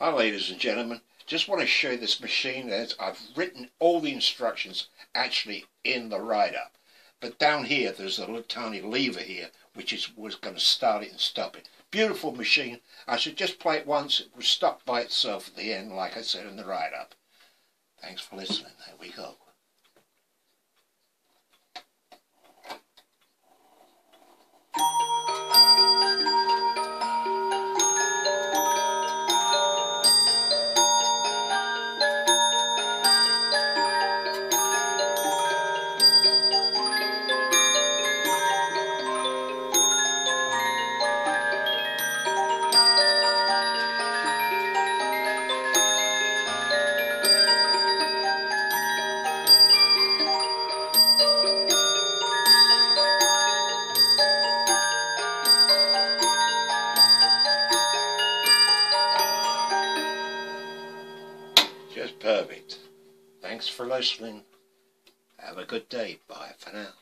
Hi ladies and gentlemen, just want to show you this machine as I've written all the instructions actually in the write-up. But down here there's a little tiny lever here which is was going to start it and stop it. Beautiful machine. I should just play it once. It will stop by itself at the end like I said in the write-up. Thanks for listening. There we go. Just perfect. Thanks for listening. Have a good day. Bye for now.